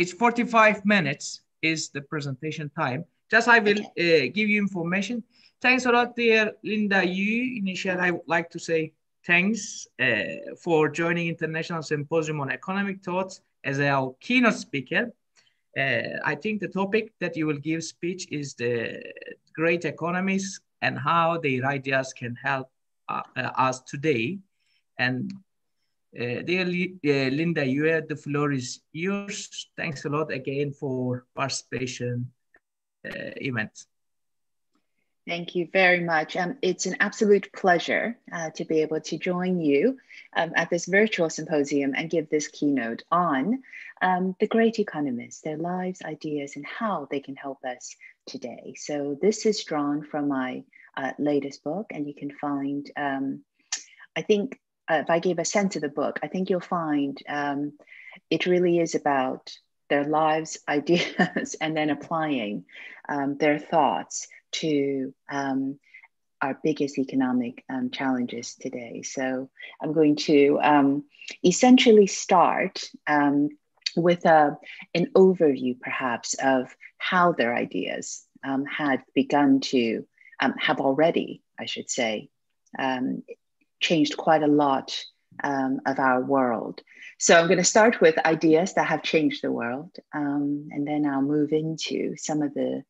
it's 45 minutes is the presentation time. Just I will okay. uh, give you information. Thanks a lot, dear Linda Yueh. Initially, I would like to say thanks uh, for joining International Symposium on Economic Thoughts as our keynote speaker. Uh, I think the topic that you will give speech is the great economies and how their ideas can help uh, uh us today. And uh, dear uh, Linda, you the floor is yours. Thanks a lot again for participation uh, event. Thank you very much. Um, it's an absolute pleasure uh, to be able to join you um, at this virtual symposium and give this keynote on um, the great economists, their lives, ideas, and how they can help us today. So this is drawn from my uh, latest book, and you can find, um, I think, if I give a sense of the book, I think you'll find um, it really is about their lives, ideas, and then applying um, their thoughts to um, our biggest economic um, challenges today. So I'm going to um, essentially start um, with a, uh, an overview, perhaps, of how their ideas um, had begun to have already, I should say, changed quite a lot of our world. So I'm going to start with ideas that have changed the world, and then I'll move into some of the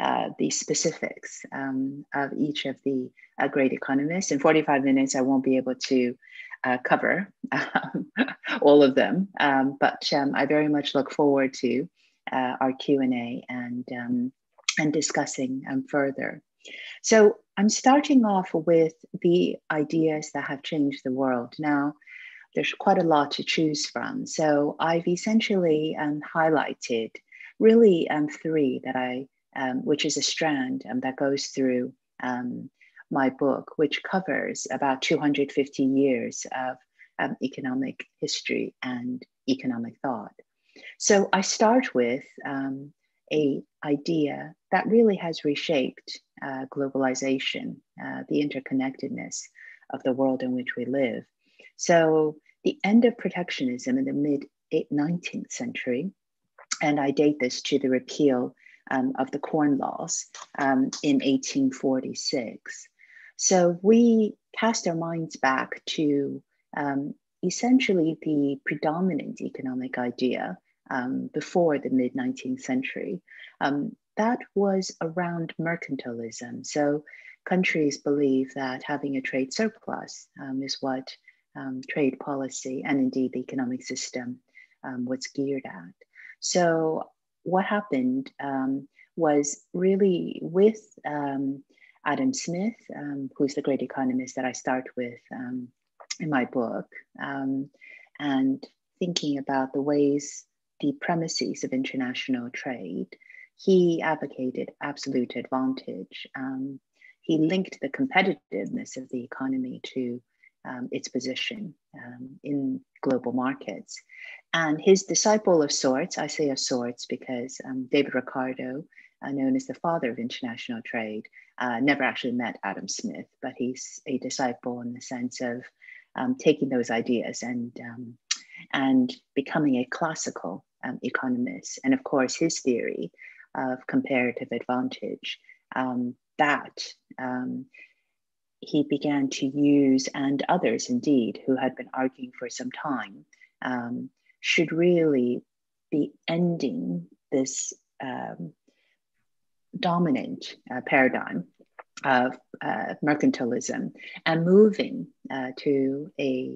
uh, the specifics um, of each of the uh, great economists. In 45 minutes, I won't be able to uh, cover um, all of them, um, but um, I very much look forward to uh, our Q&A and, um, and discussing um, further. So I'm starting off with the ideas that have changed the world. Now, there's quite a lot to choose from. So I've essentially highlighted really three that I um, which is a strand um, that goes through um, my book, which covers about 250 years of um, economic history and economic thought. So I start with um, a idea that really has reshaped uh, globalization, uh, the interconnectedness of the world in which we live. So the end of protectionism in the mid 19th century, and I date this to the repeal um, of the Corn Laws um, in 1846. So we cast our minds back to um, essentially the predominant economic idea um, before the mid 19th century. Um, that was around mercantilism. So countries believe that having a trade surplus um, is what trade policy and indeed the economic system was geared at. So what happened um, was really with um, Adam Smith, um, who's the great economist that I start with um, in my book, um, and thinking about the ways, the premises of international trade, he advocated absolute advantage. Um, he linked the competitiveness of the economy to um, its position um, in global markets. And his disciple of sorts, I say of sorts because um, David Ricardo, uh, known as the father of international trade, uh, never actually met Adam Smith, but he's a disciple in the sense of um, taking those ideas and, um, and becoming a classical um, economist. And of course, his theory of comparative advantage that um, he began to use, and others indeed, who had been arguing for some time, um, should really be ending this um, dominant uh, paradigm of uh, mercantilism and moving uh, to a,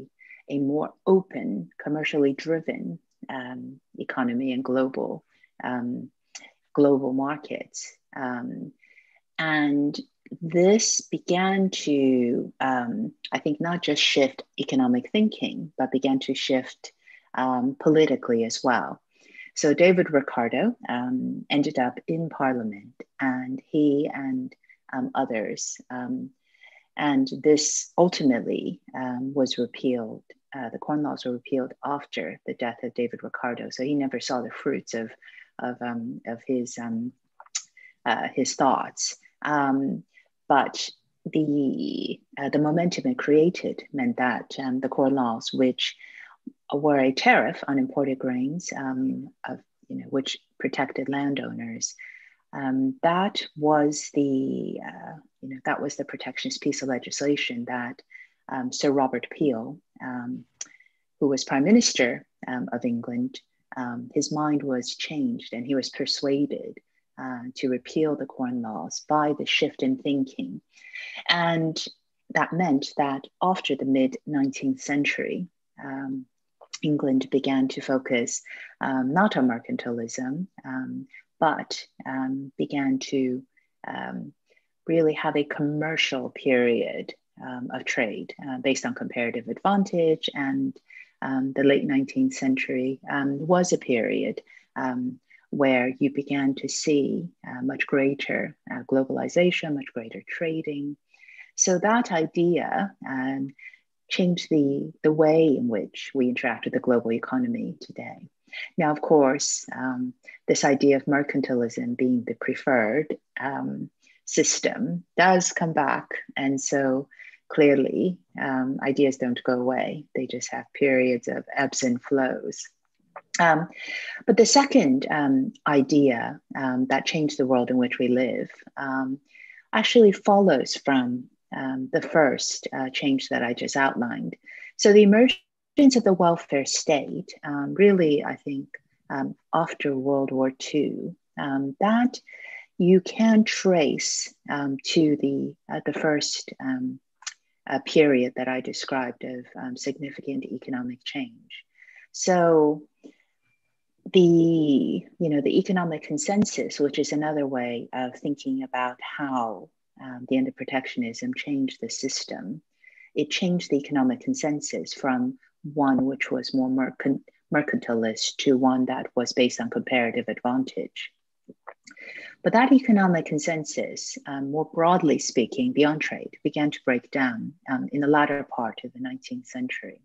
a more open, commercially driven um, economy and global um, global markets. Um, and this began to, um, I think, not just shift economic thinking, but began to shift um, politically as well. So David Ricardo ended up in Parliament, and he and others, and this ultimately um, was repealed. Uh, the Corn Laws were repealed after the death of David Ricardo, so he never saw the fruits of of, of his uh, his thoughts. Um, but the uh, the momentum it created meant that um, the Corn Laws, which were a tariff on imported grains um, of you know, which protected landowners. Um, that was the, uh, you know, that was the protectionist piece of legislation that um, Sir Robert Peel, um, who was Prime Minister um, of England, um, his mind was changed and he was persuaded uh, to repeal the Corn Laws by the shift in thinking. And that meant that after the mid 19th century, um, England began to focus not on mercantilism, but began to really have a commercial period um, of trade uh, based on comparative advantage. And the late 19th century was a period where you began to see uh, much greater uh, globalization, much greater trading. So that idea um, changed the, the way in which we interact with the global economy today. Now, of course, um, this idea of mercantilism being the preferred um, system does come back. And so clearly, um, ideas don't go away, they just have periods of ebbs and flows. Um, but the second um, idea um, that changed the world in which we live um, actually follows from um, the first uh, change that I just outlined. So the emergence of the welfare state, um, really, I think, after World War II, that you can trace to the uh, the first uh, period that I described of significant economic change. So the you know the economic consensus, which is another way of thinking about how um, the end of protectionism changed the system, it changed the economic consensus from one which was more mercant- mercantilist to one that was based on comparative advantage. But that economic consensus, um, more broadly speaking, beyond trade, began to break down um, in the latter part of the 19th century.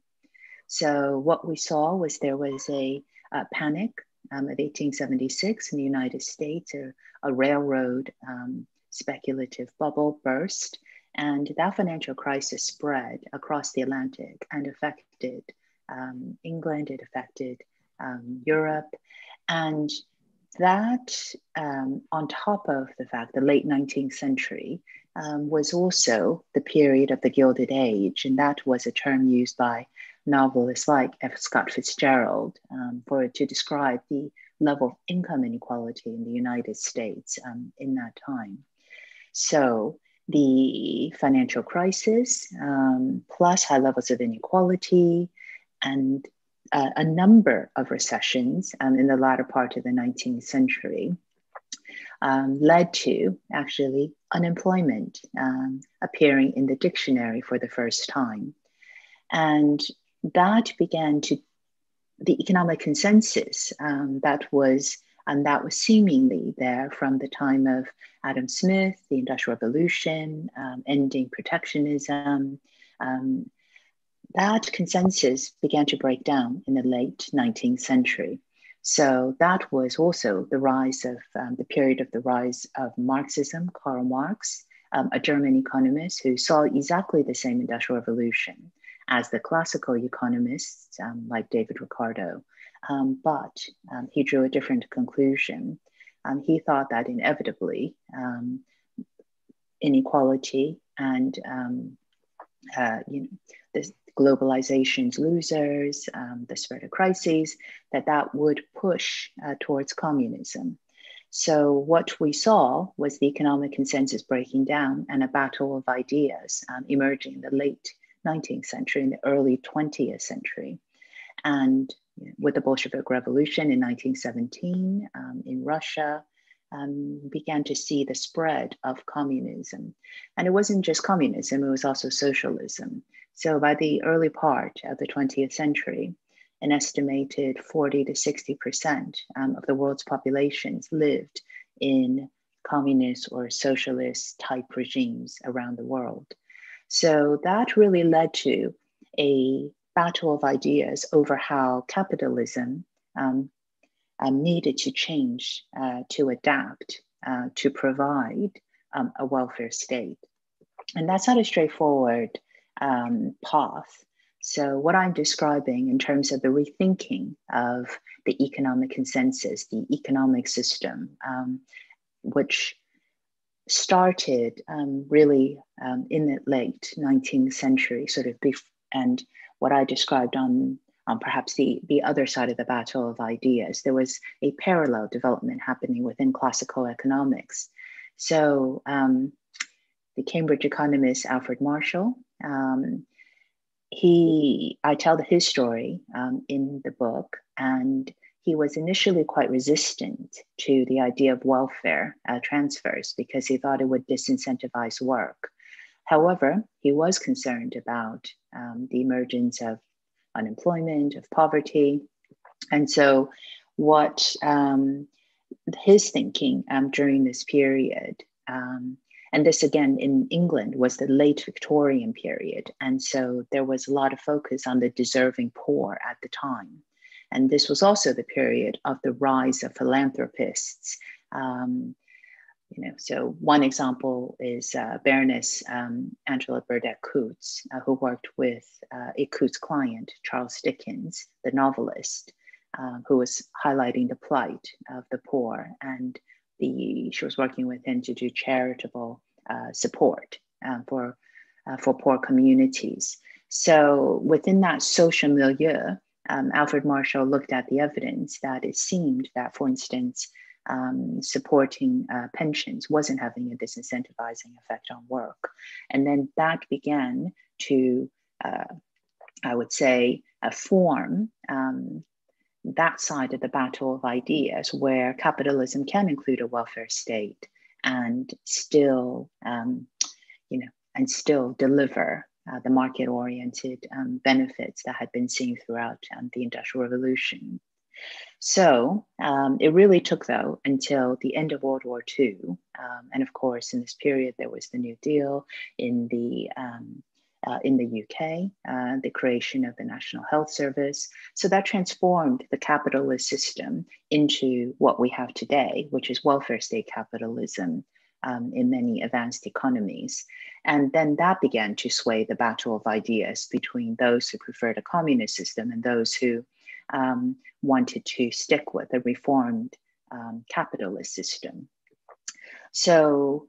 So what we saw was there was a, a panic um, of 1876 in the United States, a, a railroad um, speculative bubble burst, and that financial crisis spread across the Atlantic and affected um, England, it affected um, Europe, and that, um, on top of the fact the late 19th century um, was also the period of the Gilded Age, and that was a term used by novelists like F. Scott Fitzgerald um, for to describe the level of income inequality in the United States um, in that time. So the financial crisis, um, plus high levels of inequality, and uh, a number of recessions um, in the latter part of the 19th century um, led to actually unemployment um, appearing in the dictionary for the first time. And that began to the economic consensus um, that was and that was seemingly there from the time of Adam Smith, the Industrial Revolution, um, ending protectionism. Um, that consensus began to break down in the late 19th century. So that was also the rise of um, the period of the rise of Marxism, Karl Marx, um, a German economist who saw exactly the same industrial revolution as the classical economists um, like David Ricardo, um, but um, he drew a different conclusion. Um, he thought that inevitably inequality and uh, you know, the globalization's losers, the spread of crises, that that would push uh, towards communism. So, what we saw was the economic consensus breaking down and a battle of ideas um, emerging in the late 19th century and the early 20th century. And with the Bolshevik Revolution in 1917 um, in Russia, um, began to see the spread of communism. And it wasn't just communism, it was also socialism. So by the early part of the 20th century, an estimated 40 to 60% um, of the world's populations lived in communist or socialist type regimes around the world. So that really led to a battle of ideas over how capitalism um, um, needed to change uh, to adapt uh, to provide um, a welfare state. And that's not a straightforward um, path. So, what I'm describing in terms of the rethinking of the economic consensus, the economic system, um, which started um, really um, in the late 19th century, sort of, bef- and what I described on, on perhaps the, the other side of the battle of ideas, there was a parallel development happening within classical economics. So, um, the Cambridge economist Alfred Marshall um, he i tell his story um, in the book and he was initially quite resistant to the idea of welfare uh, transfers because he thought it would disincentivize work. However he was concerned about um, the emergence of unemployment of poverty. And so what um, his thinking um, during this period um, and this again in England was the late Victorian period. And so there was a lot of focus on the deserving poor at the time. And this was also the period of the rise of philanthropists. Um, you know, so one example is uh, Baroness um, Angela Burdett Coutts, uh, who worked with uh, a Coutts client, Charles Dickens, the novelist, uh, who was highlighting the plight of the poor and the she was working with him to do charitable uh, support um, for uh, for poor communities. So within that social milieu, um, Alfred Marshall looked at the evidence that it seemed that, for instance, um, supporting uh, pensions wasn't having a disincentivizing effect on work, and then that began to, uh, I would say, uh, form um, that side of the battle of ideas where capitalism can include a welfare state and still, um, you know, and still deliver uh, the market-oriented um, benefits that had been seen throughout um, the Industrial Revolution. So um, it really took, though, until the end of World War II. Um, and of course, in this period, there was the New Deal in the um, uh, in the UK, uh, the creation of the National Health Service. So that transformed the capitalist system into what we have today, which is welfare state capitalism um, in many advanced economies. And then that began to sway the battle of ideas between those who preferred a communist system and those who um, wanted to stick with a reformed um, capitalist system. So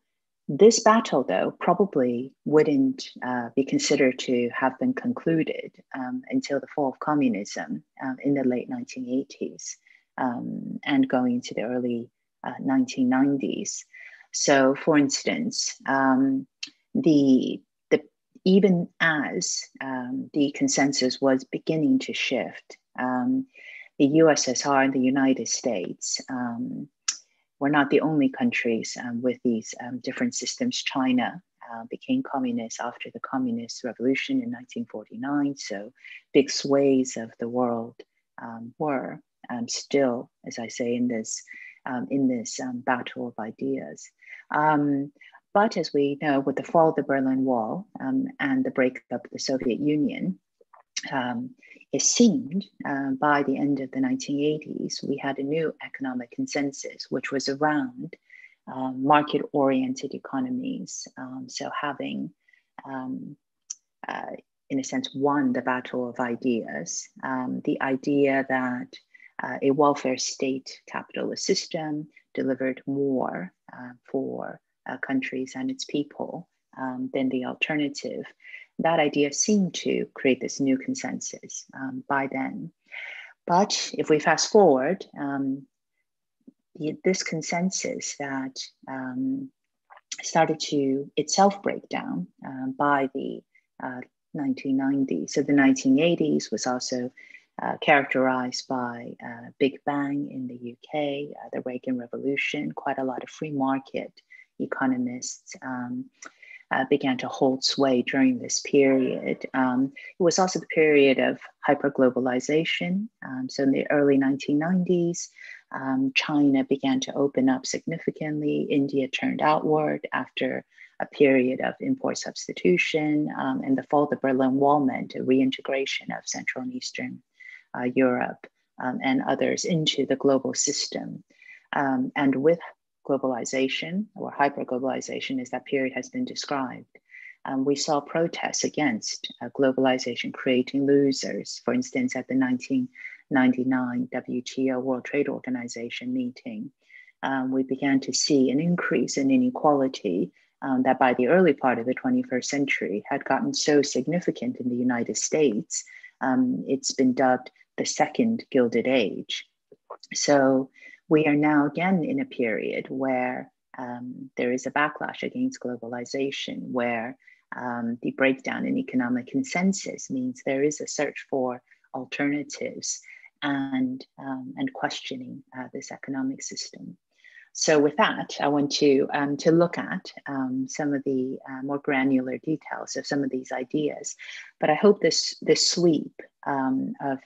this battle, though, probably wouldn't uh, be considered to have been concluded um, until the fall of communism um, in the late 1980s um, and going into the early uh, 1990s. So, for instance, um, the, the, even as um, the consensus was beginning to shift, um, the USSR and the United States we're not the only countries um, with these um, different systems. China uh, became communist after the communist revolution in 1949. So big sways of the world um, were um, still, as I say, in this um, in this um, battle of ideas. but as we know, with the fall of the Berlin Wall and the breakup of the Soviet Union, it seemed uh, by the end of the 1980s, we had a new economic consensus, which was around um, market oriented economies. Um, so, having, um, uh, in a sense, won the battle of ideas, um, the idea that uh, a welfare state capitalist system delivered more uh, for uh, countries and its people um, than the alternative that idea seemed to create this new consensus um, by then. But if we fast forward, um, this consensus that um, started to itself break down um, by the uh, 1990s. So the 1980s was also uh, characterized by uh, Big Bang in the UK, uh, the Reagan Revolution, quite a lot of free market economists um, uh, began to hold sway during this period. Um, it was also the period of hyperglobalization. Um, so in the early 1990s, um, China began to open up significantly. India turned outward after a period of import substitution, um, and the fall of the Berlin Wall meant a reintegration of Central and Eastern uh, Europe um, and others into the global system. Um, and with globalization or hyperglobalization, as that period has been described, um, we saw protests against uh, globalization creating losers. For instance, at the 1999 WTO World Trade Organization meeting, um, we began to see an increase in inequality um, that by the early part of the 21st century had gotten so significant in the United States. Um, it's been dubbed the second Gilded Age. So we are now again in a period where um, there is a backlash against globalization, where um, the breakdown in economic consensus means there is a search for alternatives and, um, and questioning uh, this economic system. So with that, I want to, um, to look at um, some of the uh, more granular details of some of these ideas. But I hope this, this sweep um, of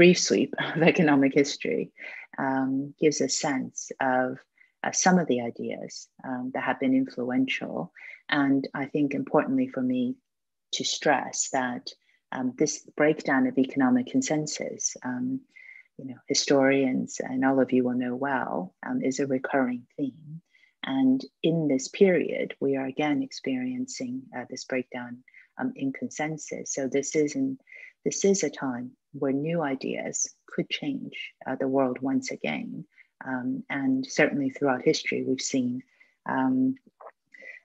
brief sweep of economic history um, gives a sense of uh, some of the ideas um, that have been influential. And I think importantly for me to stress that um, this breakdown of economic consensus, um, you know, historians and all of you will know well, um, is a recurring theme. And in this period, we are again experiencing uh, this breakdown um, in consensus. So this is not this is a time where new ideas could change uh, the world once again. Um, and certainly throughout history, we've seen um,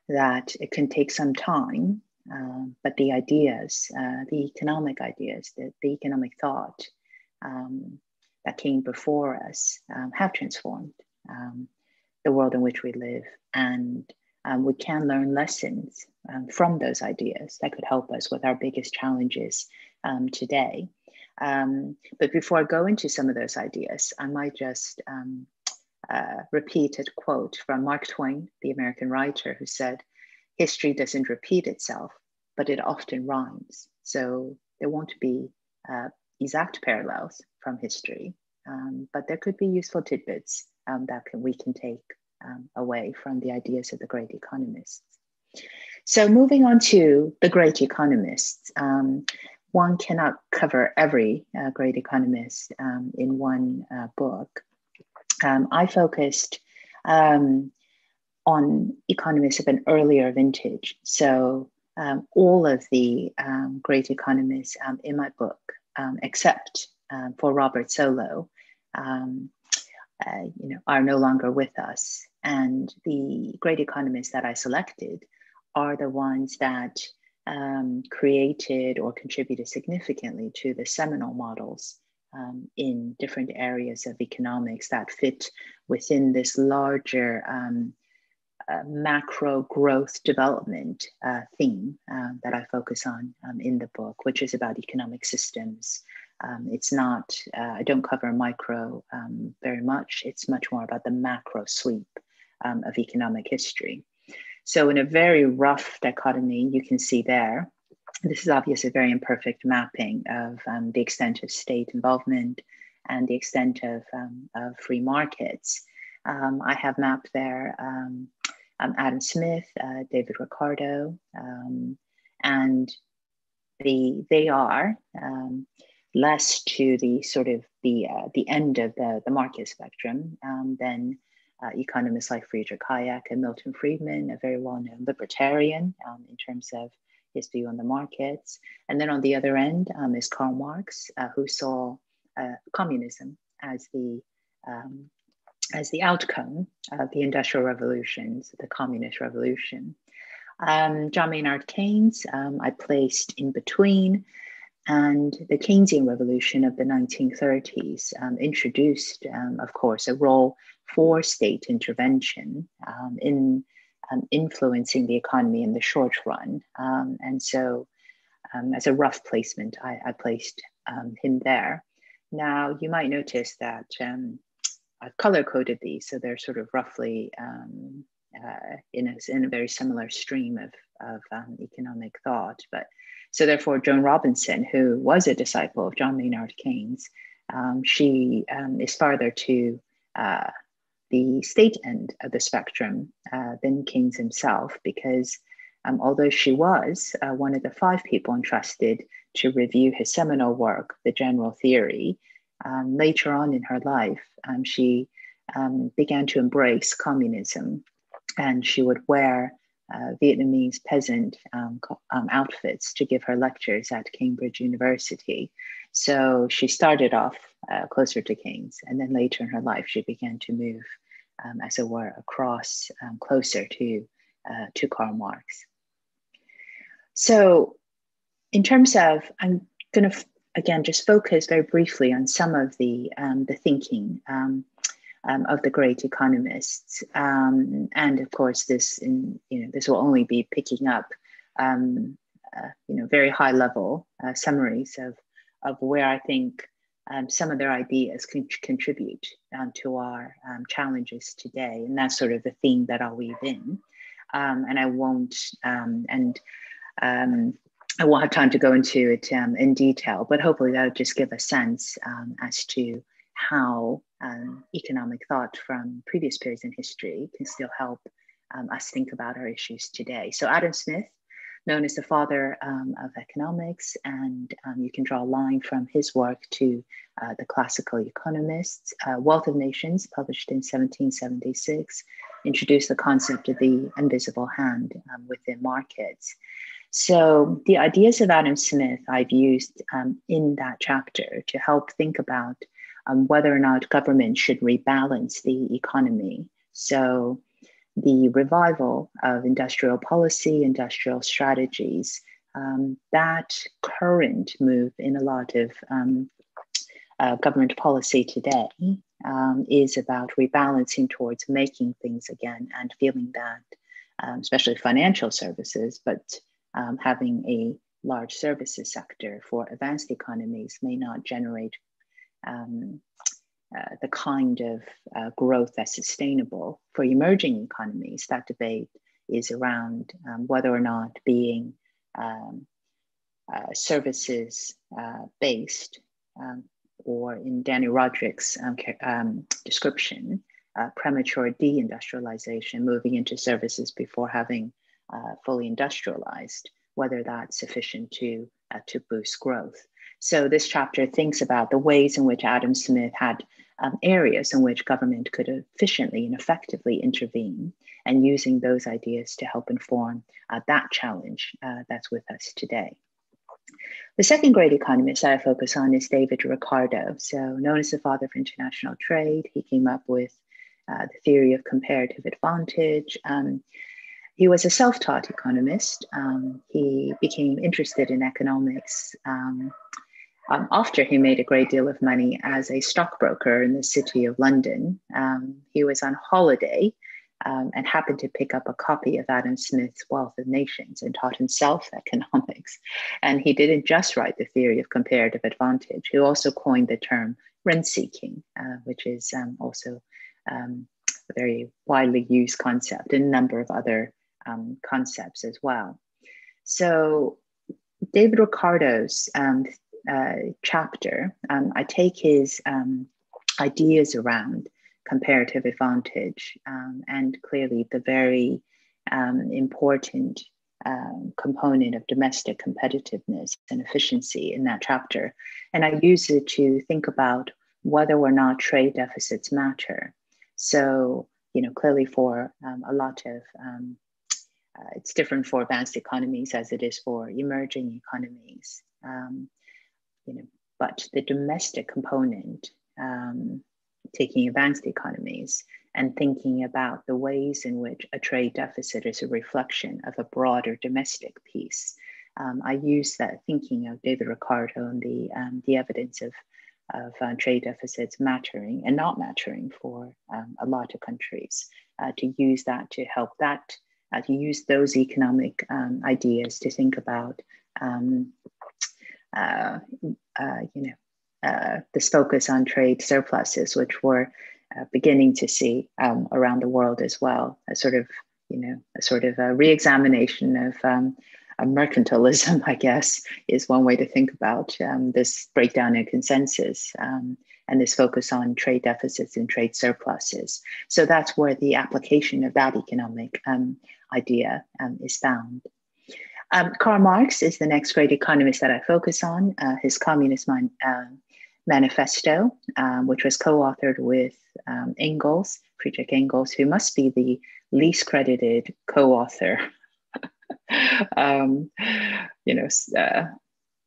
that it can take some time, uh, but the ideas, uh, the economic ideas, the, the economic thought um, that came before us um, have transformed um, the world in which we live. And um, we can learn lessons from those ideas that could help us with our biggest challenges today. Um, but before I go into some of those ideas, I might just um, uh, repeat a quote from Mark Twain, the American writer, who said, History doesn't repeat itself, but it often rhymes. So there won't be uh, exact parallels from history, um, but there could be useful tidbits um, that can, we can take um, away from the ideas of the great economists. So moving on to the great economists, um, one cannot cover every uh, great economist um, in one uh, book. Um, I focused um, on economists of an earlier vintage. So um, all of the um, great economists um, in my book, except for Robert Solow, uh, you know, are no longer with us. And the great economists that I selected are the ones that um, created or contributed significantly to the seminal models um, in different areas of economics that fit within this larger um, uh, macro growth development uh, theme uh, that I focus on um, in the book, which is about economic systems. Um, it's not, uh, I don't cover micro very much, it's much more about the macro sweep of economic history. So in a very rough dichotomy, you can see there, this is obviously a very imperfect mapping of um, the extent of state involvement and the extent of, um, of free markets. Um, I have mapped there um, um, Adam Smith, uh, David Ricardo, um, and the they are less to the sort of the uh, the end of the, the market spectrum than uh, economists like Friedrich Hayek and Milton Friedman, a very well-known libertarian um, in terms of his view on the markets. And then on the other end um, is Karl Marx, uh, who saw uh, communism as the um, as the outcome of the industrial revolutions, the communist revolution. Um, John Maynard Keynes, um, I placed in between, and the Keynesian revolution of the 1930s um, introduced, um, of course, a role for state intervention um, in um, influencing the economy in the short run. Um, and so, um, as a rough placement, I, I placed him there. Now, you might notice that I've color coded these, so they're sort of roughly uh, in, a, in a very similar stream of, of economic thought. But so therefore, Joan Robinson, who was a disciple of John Maynard Keynes, um, she um, is farther to uh, the state end of the spectrum uh, than Keynes himself, because um, although she was uh, one of the five people entrusted to review his seminal work, The General Theory, um, later on in her life, um, she um, began to embrace communism and she would wear uh, Vietnamese peasant um, um, outfits to give her lectures at Cambridge University. So she started off uh, closer to Keynes, and then later in her life, she began to move, um, as it were, across um, closer to, uh, to Karl Marx. So, in terms of, I'm going to again just focus very briefly on some of the um, the thinking um, um, of the great economists, um, and of course this in you know this will only be picking up um, uh, you know very high level uh, summaries of of where I think um, some of their ideas can contribute to our challenges today, and that's sort of the theme that I'll weave in, and I won't and um, I won't have time to go into it um, in detail, but hopefully that will just give a sense um, as to how um, economic thought from previous periods in history can still help um, us think about our issues today. So Adam Smith, known as the father um, of economics, and um, you can draw a line from his work to uh, the classical economists. Uh, Wealth of Nations, published in 1776, introduced the concept of the invisible hand within markets. So, the ideas of Adam Smith I've used um, in that chapter to help think about um, whether or not government should rebalance the economy. So, the revival of industrial policy, industrial strategies, um, that current move in a lot of um, uh, government policy today um, is about rebalancing towards making things again and feeling that, um, especially financial services, but um, having a large services sector for advanced economies may not generate um, uh, the kind of uh, growth that's sustainable for emerging economies. That debate is around um, whether or not being um, uh, services uh, based, um, or in Dani Rodrik's um, um, description, uh, premature deindustrialization, moving into services before having fully industrialized, whether that's sufficient to, to boost growth. So this chapter thinks about the ways in which Adam Smith had um, areas in which government could efficiently and effectively intervene and using those ideas to help inform uh, that challenge uh, that's with us today. The second great economist that I focus on is David Ricardo. So, known as the father of international trade, he came up with uh, the theory of comparative advantage. Um, he was a self taught economist. Um, he became interested in economics um, um, after he made a great deal of money as a stockbroker in the city of London. Um, he was on holiday um, and happened to pick up a copy of Adam Smith's Wealth of Nations and taught himself economics. And he didn't just write the theory of comparative advantage, he also coined the term rent seeking, uh, which is um, also um, a very widely used concept and a number of other um, concepts as well. So, David Ricardo's um, uh, chapter, um, I take his um, ideas around comparative advantage um, and clearly the very um, important um, component of domestic competitiveness and efficiency in that chapter. And I use it to think about whether or not trade deficits matter. So, you know, clearly for a lot of uh, it's different for advanced economies as it is for emerging economies. Um, you know, but the domestic component, um, taking advanced economies and thinking about the ways in which a trade deficit is a reflection of a broader domestic piece. Um, I use that thinking of David Ricardo and the, um, the evidence of, of uh, trade deficits mattering and not mattering for um, a lot of countries, uh, to use that to help that uh, to use those economic um, ideas to think about, um, uh, uh, you know, uh, this focus on trade surpluses, which we're uh, beginning to see um, around the world as well, a sort of, you know, a sort of a re-examination of um, mercantilism, I guess, is one way to think about um, this breakdown in consensus um, and this focus on trade deficits and trade surpluses. So that's where the application of that economic um, idea um, is found. Um, Karl Marx is the next great economist that I focus on. Uh, his Communist uh, Manifesto, um, which was co authored with um, Engels, Friedrich Engels, who must be the least credited co-author. um, you know, uh,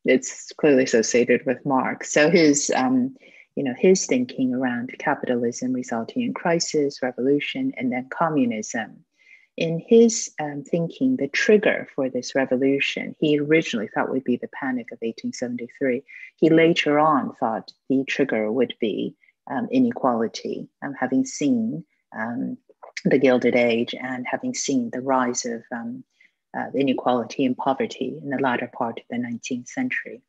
it's clearly associated with Marx. So his, um, you know, his thinking around capitalism resulting in crisis, revolution, and then communism. In his um, thinking, the trigger for this revolution, he originally thought would be the Panic of 1873. He later on thought the trigger would be um, inequality, um, having seen um, the Gilded Age and having seen the rise of um, uh, inequality and poverty in the latter part of the 19th century.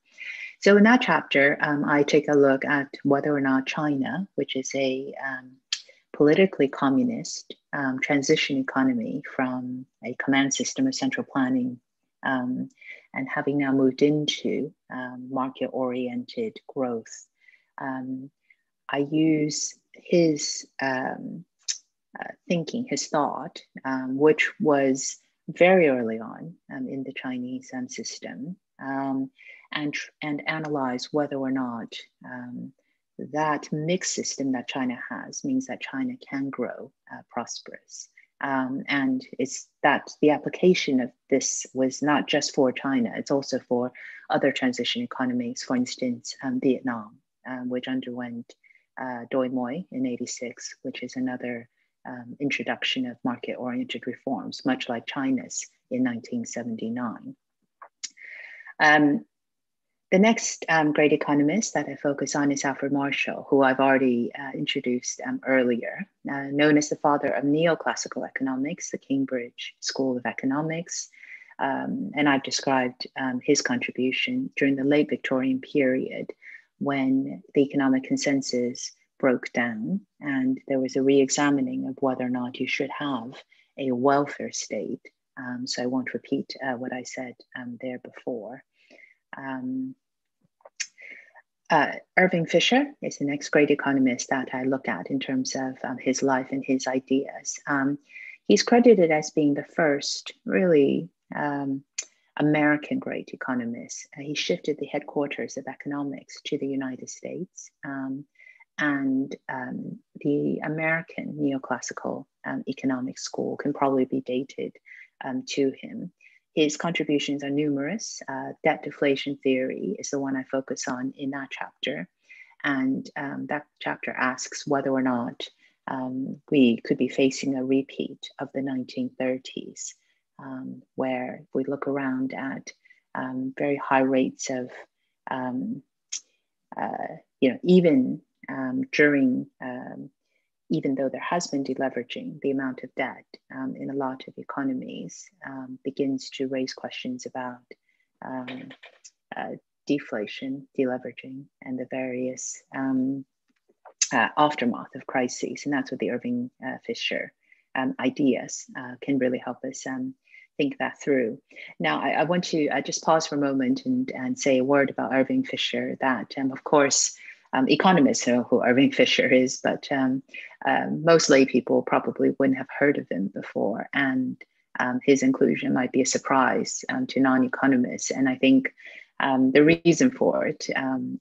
So, in that chapter, um, I take a look at whether or not China, which is a politically communist um, transition economy from a command system of central planning um, and having now moved into um, market oriented growth, um, I use his uh, thinking, his thought, which was very early on um, in the Chinese um, system um, and, and analyze whether or not um, that mixed system that China has means that China can grow uh, prosperous. Um, and it's that the application of this was not just for China, it's also for other transition economies, for instance, um, Vietnam, which underwent uh, Doi Moi in 86, which is another um, introduction of market oriented reforms, much like China's in 1979. The next um, great economist that I focus on is Alfred Marshall, who I've already uh, introduced um, earlier, uh, known as the father of neoclassical economics, the Cambridge School of Economics. Um, and I've described um, his contribution during the late Victorian period when the economic consensus broke down and there was a re-examining of whether or not you should have a welfare state. Um, so I won't repeat uh, what I said um, there before. Um, uh, Irving Fisher is the next great economist that I look at in terms of um, his life and his ideas. Um, he's credited as being the first really um, American great economist. Uh, he shifted the headquarters of economics to the United States. Um, and um, the American neoclassical um, economic school can probably be dated to him. His contributions are numerous. Uh, debt deflation theory is the one I focus on in that chapter. And um, that chapter asks whether or not um, we could be facing a repeat of the 1930s, um, where we look around at very high rates of, uh, you know, even um, during, um, even though there has been deleveraging, the amount of debt um, in a lot of economies um, begins to raise questions about um, uh, deflation, deleveraging, and the various um, uh, aftermath of crises. And that's what the Irving uh, Fisher ideas uh, can really help us think that through. Now, I, I want to uh, just pause for a moment and, and say a word about Irving Fisher that, um, of course, um, economists know who Irving Fisher is, but um, um, most lay people probably wouldn't have heard of him before. And um, his inclusion might be a surprise um, to non economists. And I think um, the reason for it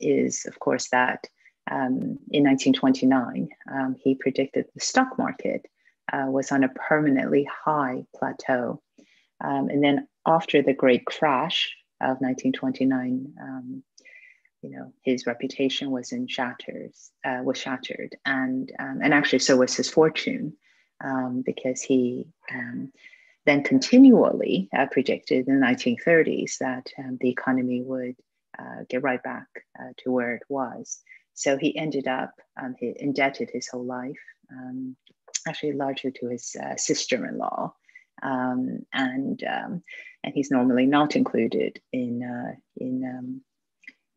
is, of course, that in 1929, he predicted the stock market uh, was on a permanently high plateau. and then after the great crash of 1929, you know his reputation was in shatters uh, was shattered. And um, and actually so was his fortune um, because he um, then continually uh, predicted in the 1930s that um, the economy would uh, get right back uh, to where it was. So he ended up um, he indebted his whole life um, actually largely to his uh, sister-in-law and and he's normally not included in uh, in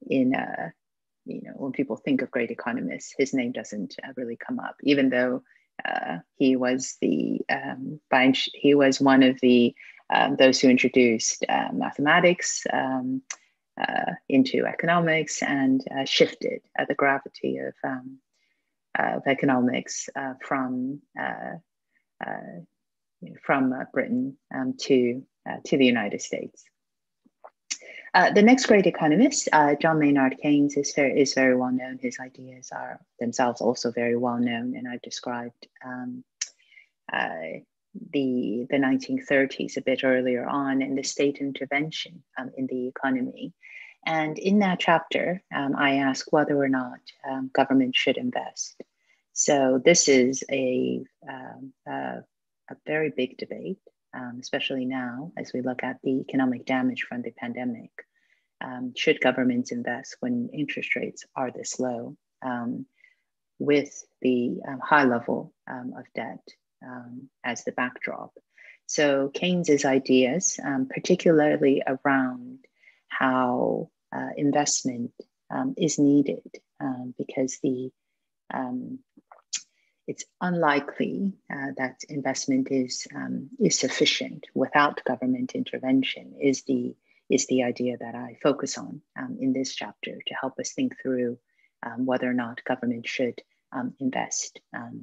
in uh, you know when people think of great economists, his name doesn't uh, really come up, even though uh, he was the um, he was one of the um, those who introduced uh, mathematics um, uh, into economics and uh, shifted the gravity of um, of economics from from Britain um, to to the United States. Uh, the next great economist, uh, John Maynard Keynes, is very, is very well known. His ideas are themselves also very well known, and I've described um, uh, the, the 1930s, a bit earlier on, and the state intervention um, in the economy. And in that chapter, um, I ask whether or not um, government should invest. So this is a, um, a, a, very big debate, um, especially now as we look at the economic damage from the pandemic. Um, should governments invest when interest rates are this low with the high level of debt um, as the backdrop. So Keynes's ideas, um, particularly around how uh, investment um, is needed, um, because the um, it's unlikely uh, that investment is um, is sufficient without government intervention. Is the is the idea that I focus on in this chapter to help us think through whether or not government should invest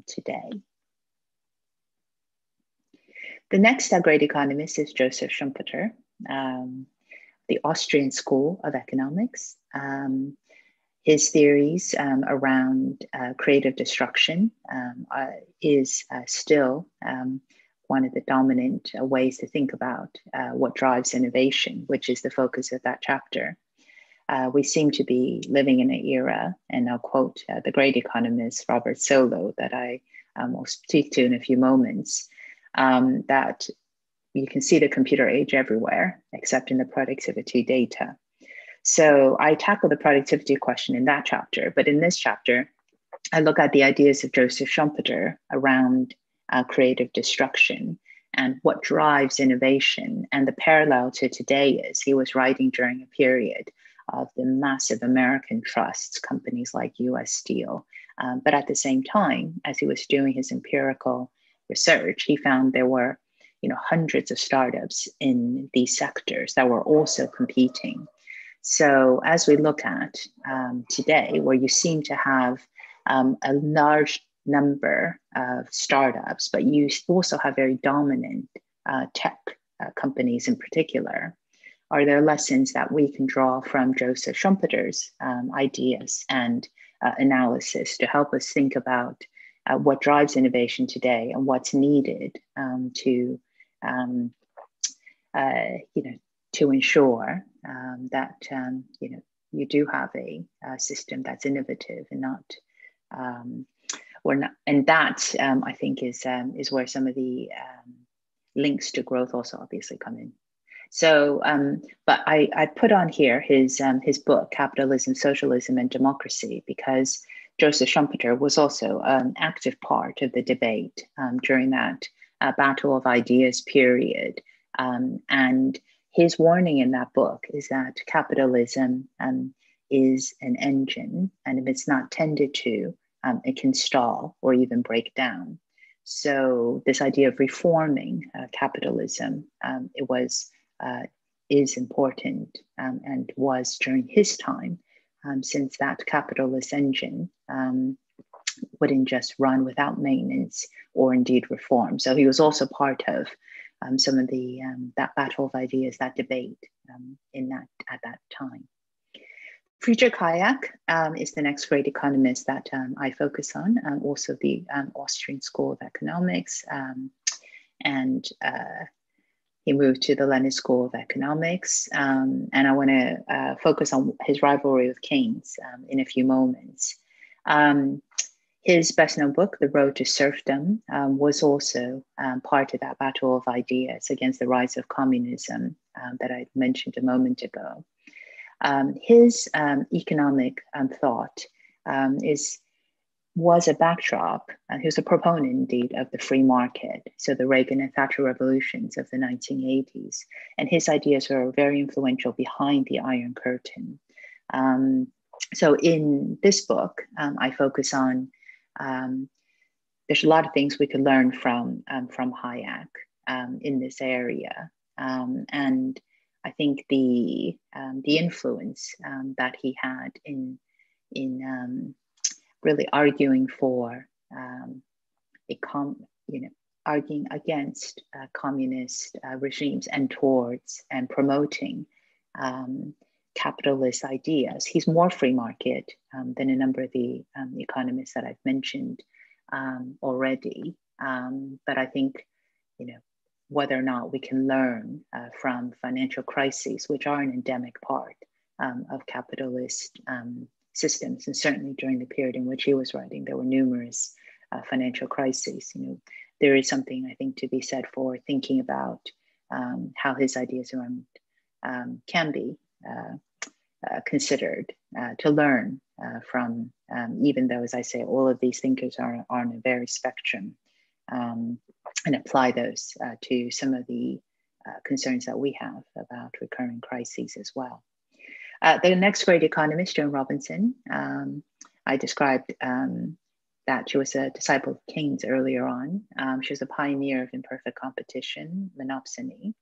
today. The next great economist is Joseph Schumpeter, um, the Austrian School of Economics. Um, his theories um, around uh, creative destruction um, uh, is uh, still um, one of the dominant uh, ways to think about uh, what drives innovation, which is the focus of that chapter. Uh, we seem to be living in an era, and I'll quote the great economist Robert Solow that I um, will speak to in a few moments um, that you can see the computer age everywhere except in the productivity data. So I tackle the productivity question in that chapter, but in this chapter, I look at the ideas of Joseph Schumpeter around uh, creative destruction and what drives innovation. And the parallel to today is he was writing during a period of the massive American trusts, companies like US Steel. Um, but at the same time, as he was doing his empirical research, he found there were you know, hundreds of startups in these sectors that were also competing. So as we look at um, today, where you seem to have um, a large number of startups, but you also have very dominant uh, tech uh, companies in particular, are there lessons that we can draw from Joseph Schumpeter's um, ideas and uh, analysis to help us think about uh, what drives innovation today and what's needed um, to, um, uh, you know, to ensure um, that um, you know you do have a, a, system that's innovative and not um, or not, and that um, I think is is where some of the links to growth also obviously come in. So, um, but I, I put on here his um, his book, Capitalism, Socialism, and Democracy, because Joseph Schumpeter was also an active part of the debate um, during that uh, battle of ideas period. Um, and his warning in that book is that capitalism um, is an engine, and if it's not tended to, um, it can stall or even break down. So this idea of reforming uh, capitalism, um, it was uh, is important um, and was during his time um, since that capitalist engine um, wouldn't just run without maintenance or indeed reform. So he was also part of um, some of the um, that battle of ideas, that debate um, in that at that time. Friedrich Hayek um, is the next great economist that I focus on, also the Austrian School of Economics, and uh, he moved to the London School of Economics. Um, and I want to uh, focus on his rivalry with Keynes um, in a few moments. Um, his best known book, The Road to Serfdom, um, was also um, part of that battle of ideas against the rise of communism um, that I mentioned a moment ago. his economic thought is was a backdrop, and he was a proponent indeed of the free market, so the Reagan and Thatcher revolutions of the 1980s. And his ideas were very influential behind the Iron Curtain. Um, so in this book, um, I focus on um, there's a lot of things we could learn from um, from Hayek um, in this area, um, and I think the the influence that he had in in really arguing for um, a com, you know, arguing against uh, communist uh, regimes and towards and promoting um, capitalist ideas. He's more free market um, than a number of the um, economists that I've mentioned um, already. Um, but I think you know, whether or not we can learn uh, from financial crises, which are an endemic part um, of capitalist systems. And certainly during the period in which he was writing, there were numerous uh, financial crises. You know, there is something I think to be said for thinking about how his ideas around um, can be considered uh, to learn uh, from, um, even though, as I say, all of these thinkers are, are on a very spectrum, um, and apply those uh, to some of the uh, concerns that we have about recurring crises as well. the next great economist, Joan Robinson, um, I described um, that she was a disciple of Keynes earlier on. Um, she was a pioneer of imperfect competition, monopsony,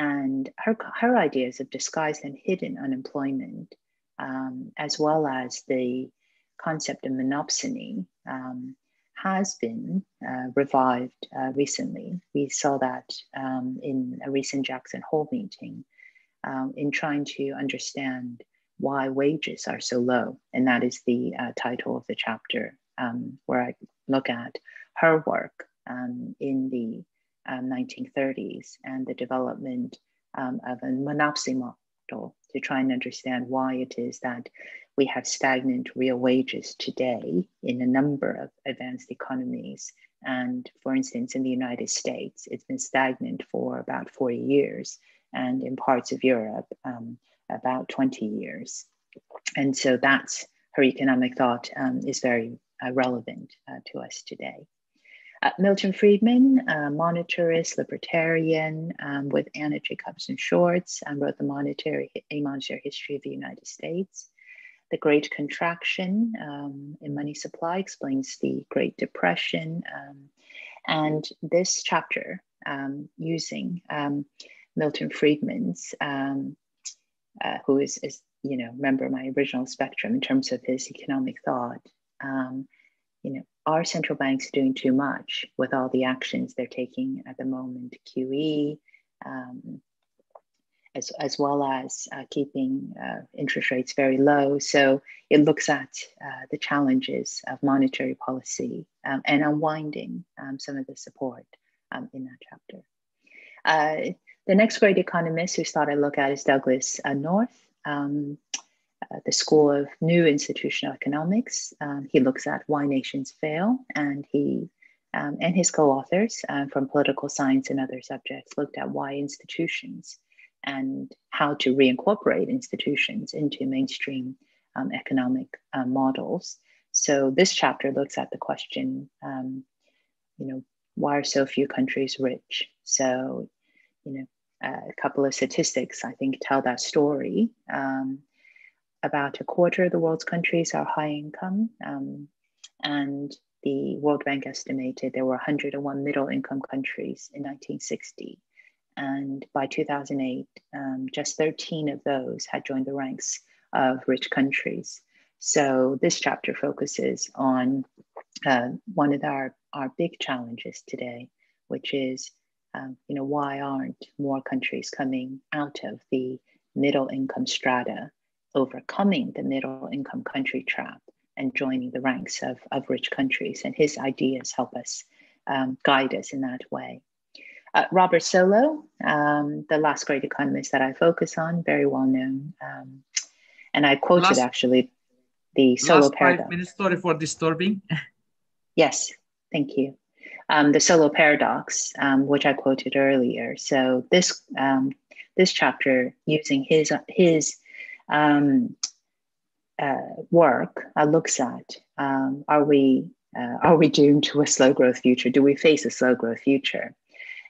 and her, her ideas of disguised and hidden unemployment, um, as well as the concept of monopsony, um, has been uh, revived uh, recently. We saw that um, in a recent Jackson Hole meeting um, in trying to understand why wages are so low. And that is the uh, title of the chapter um, where I look at her work um, in the um, 1930s and the development um, of a monopsony model to try and understand why it is that we have stagnant real wages today in a number of advanced economies. And for instance, in the United States, it's been stagnant for about 40 years, and in parts of Europe, um, about 20 years. And so that's her economic thought um, is very uh, relevant uh, to us today. Uh, Milton Friedman, monetarist, libertarian, um, with Anna Jacobson Schwartz, um, wrote the monetary, A Monetary History of the United States. The Great Contraction um, in Money Supply explains the Great Depression. Um, and this chapter, um, using um, Milton Friedman's, uh, who is, is, you know, remember my original spectrum in terms of his economic thought, you know, are central banks doing too much with all the actions they're taking at the moment? QE, um, as, as well as uh, keeping uh, interest rates very low. So it looks at uh, the challenges of monetary policy um, and unwinding um, some of the support um, in that chapter. Uh, the next great economist who started to look at is Douglass uh, North. Um, uh, the School of New Institutional Economics. Um, he looks at why nations fail, and he um, and his co-authors uh, from political science and other subjects looked at why institutions and how to reincorporate institutions into mainstream um, economic uh, models. So this chapter looks at the question, um, you know, why are so few countries rich? So, you know, a couple of statistics I think tell that story. Um, about a quarter of the world's countries are high income. Um, and the World Bank estimated there were 101 middle income countries in 1960. And by 2008, um, just 13 of those had joined the ranks of rich countries. So this chapter focuses on uh, one of our, our big challenges today, which is, um, you know, why aren't more countries coming out of the middle income strata overcoming the middle income country trap and joining the ranks of, of rich countries. And his ideas help us um, guide us in that way. Uh, Robert Solow, um, the last great economist that I focus on, very well known. Um, and I quoted last, actually the Solow last paradox. Five minutes, sorry for disturbing. yes, thank you. Um, the Solow paradox, um, which I quoted earlier. So this um, this chapter, using his his um, uh, work uh, looks at um, are we uh, are we doomed to a slow growth future? Do we face a slow growth future?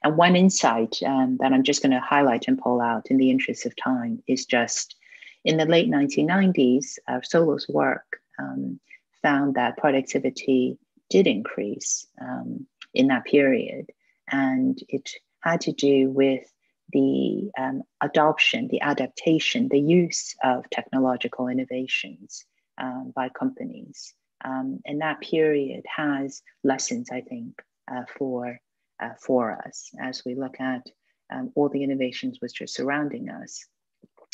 And one insight um, that I'm just going to highlight and pull out in the interest of time is just in the late 1990s, uh, Solow's work um, found that productivity did increase um, in that period. And it had to do with the um, adoption, the adaptation, the use of technological innovations um, by companies. Um, and that period has lessons, I think, uh, for, uh, for us as we look at um, all the innovations which are surrounding us.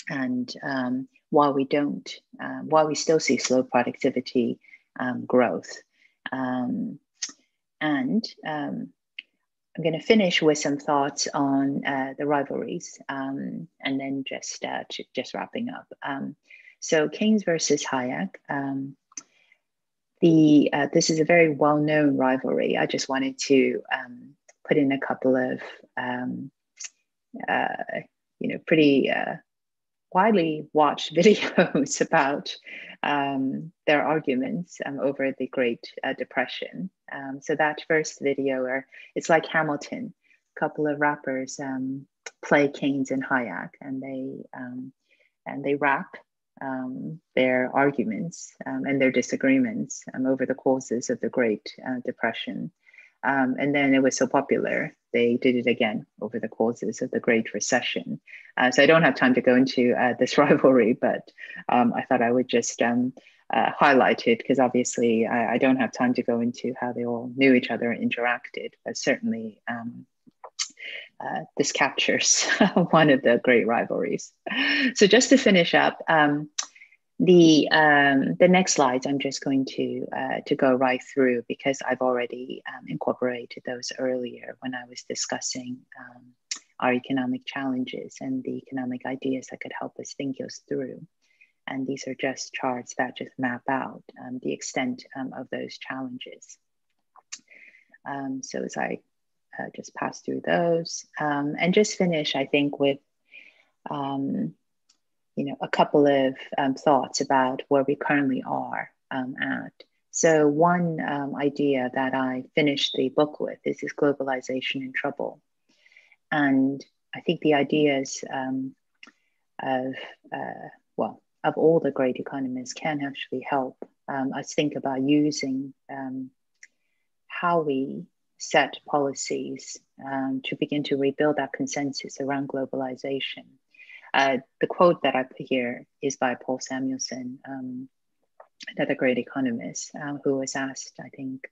And um, while we don't, uh, while we still see slow productivity growth, and I'm going to finish with some thoughts on uh, the rivalries, um, and then just uh, just wrapping up. Um, so Keynes versus Hayek. Um, the uh, this is a very well known rivalry. I just wanted to um, put in a couple of um, uh, you know pretty uh, widely watched videos about um, their arguments um, over the Great uh, Depression. Um, so that first video, where it's like Hamilton, a couple of rappers um, play Keynes and Hayek, and they um, and they rap um, their arguments and their disagreements over the causes of the Great uh, Depression. And then it was so popular, they did it again over the causes of the Great Recession. Uh, so I don't have time to go into uh, this rivalry, but um, I thought I would just um, uh, highlight it because obviously I, I, don't have time to go into how they all knew each other and interacted, but certainly um, uh, this captures one of the great rivalries. So just to finish up, um, the um, the next slides I'm just going to uh, to go right through because I've already um, incorporated those earlier when I was discussing um, our economic challenges and the economic ideas that could help us think us through. And these are just charts that just map out um, the extent um, of those challenges. Um, so as I uh, just pass through those and just finish, I think with you know, a couple of um, thoughts about where we currently are um, at. So one um, idea that I finished the book with is this globalization in trouble. And I think the ideas um, of, uh, well, of all the great economists can actually help um, us think about using um, how we set policies to begin to rebuild that consensus around globalization uh, the quote that I put here is by Paul Samuelson, um, another great economist, uh, who was asked, I think,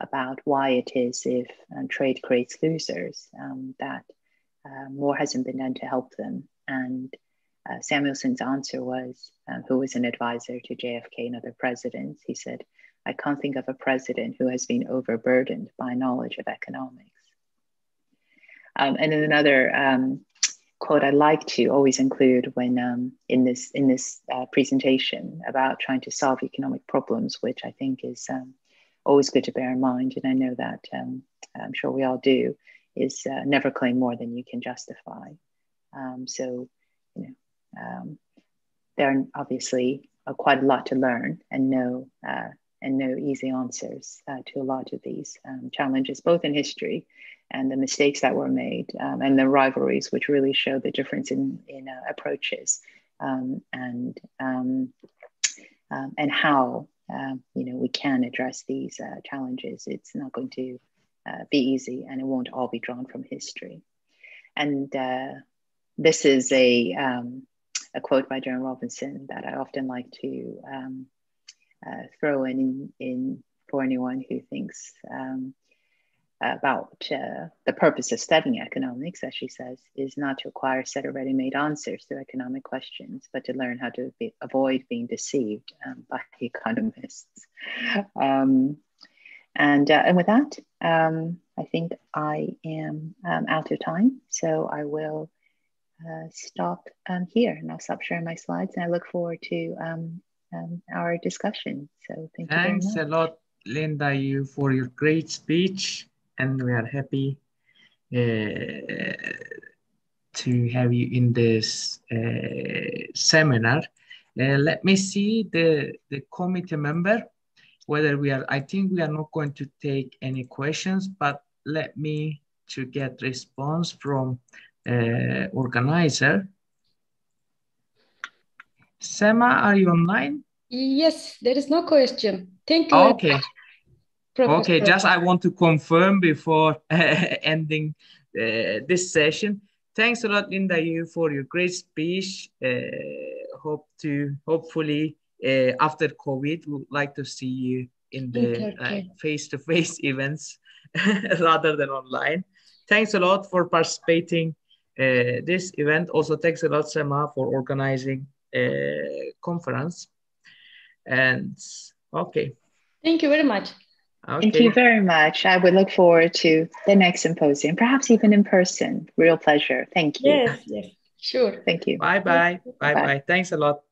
about why it is if um, trade creates losers um, that uh, more hasn't been done to help them. And uh, Samuelson's answer was, um, who was an advisor to JFK and other presidents, he said, I can't think of a president who has been overburdened by knowledge of economics. Um, and then another um, quote I like to always include when um, in this in this uh, presentation about trying to solve economic problems, which I think is um, always good to bear in mind, and I know that um, I'm sure we all do, is uh, never claim more than you can justify. Um, so, you know, um, there are obviously uh, quite a lot to learn and know. Uh, and no easy answers uh, to a lot of these um, challenges, both in history and the mistakes that were made um, and the rivalries, which really show the difference in, in uh, approaches um, and, um, um and how um, you know, we can address these uh, challenges. It's not going to uh, be easy and it won't all be drawn from history. And uh, this is a, um, a quote by Joan Robinson that I often like to uh, throw in, in for anyone who thinks about uh, the purpose of studying economics, as she says, is not to acquire a set of ready-made answers to economic questions, but to learn how to be, avoid being deceived um, by economists. Um, and, uh, and with that, um, I think I am um, out of time, so I will uh, stop um, here and I'll stop sharing my slides and I look forward to um, our discussion. So thank Thanks you Thanks a lot, Linda, you for your great speech and we are happy uh, to have you in this uh, seminar. Uh, let me see the, the committee member, whether we are, I think we are not going to take any questions, but let me to get response from uh, organizer. Sema, are you online? Yes, there is no question. Thank you. Okay. Okay, just I want to confirm before ending uh, this session. Thanks a lot, Linda, you for your great speech. Uh, hope to hopefully uh, after COVID, we would like to see you in the uh, face-to-face events rather than online. Thanks a lot for participating uh, this event. Also, thanks a lot, Sema, for organizing a conference. And okay. Thank you very much. Okay. Thank you very much. I would look forward to the next symposium, perhaps even in person. Real pleasure. Thank you. Yes, yes, sure. Thank you. Bye bye. Bye bye. Thanks a lot.